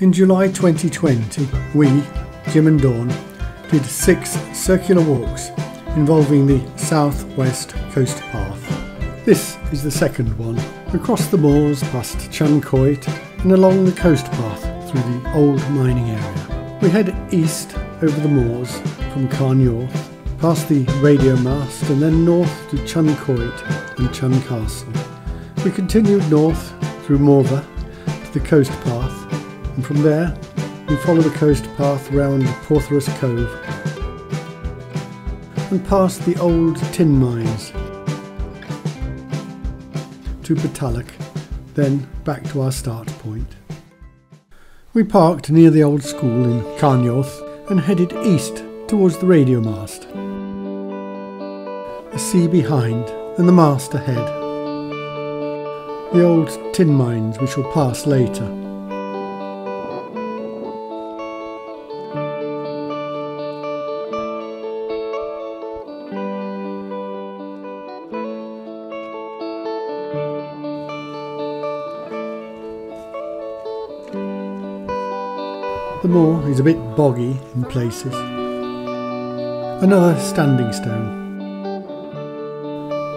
In July 2020, we, Jim and Dawn, did six circular walks involving the South-West Coast Path. This is the second one. We crossed the moors past Chun Quoit and along the coast path through the old mining area. We head east over the moors from Carnyorth, past the radio mast and then north to Chun Quoit and Chun Castle. We continued north through Morvah to the coast path and from there we follow the coast path round Portheras Cove and past the old tin mines to Botallack, then back to our start point. We parked near the old school in Carnyorth and headed east towards the radio mast. The sea behind and the mast ahead. The old tin mines we shall pass later. The moor is a bit boggy in places. Another standing stone.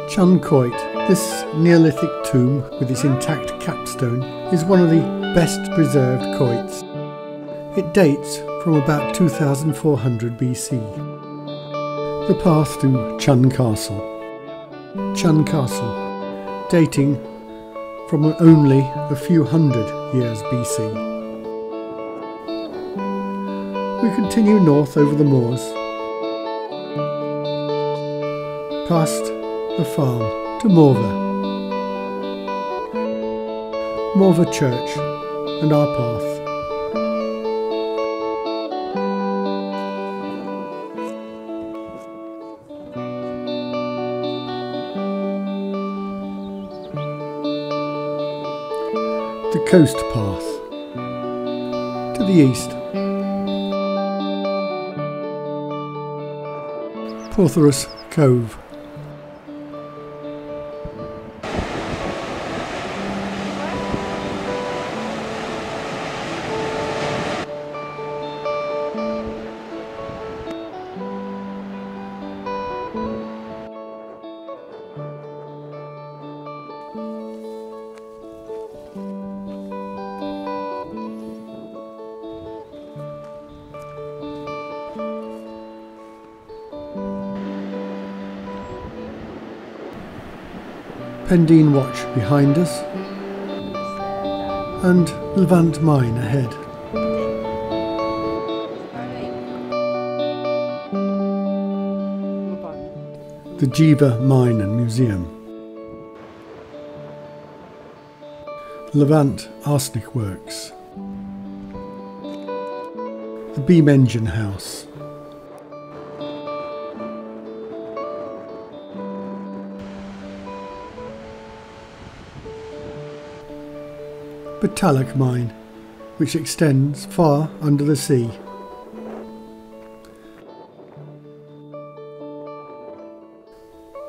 Chun Chuncoit, this Neolithic tomb with its intact capstone, is one of the best preserved quoits. It dates from about 2400 BC. The path to Chun Castle. Chun Castle, dating from only a few hundred years BC. We continue north over the moors, past the farm to Morvah. Morvah Church and our path. The coast path. To the east, Portheras Cove. Pendeen Watch behind us, and Levant Mine ahead. The Geevor Mine and Museum. Levant Arsenic Works. The Beam Engine House. Botallack Mine, which extends far under the sea.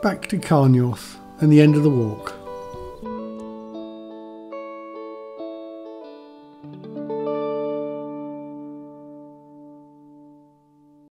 Back to Carnyorth and the end of the walk.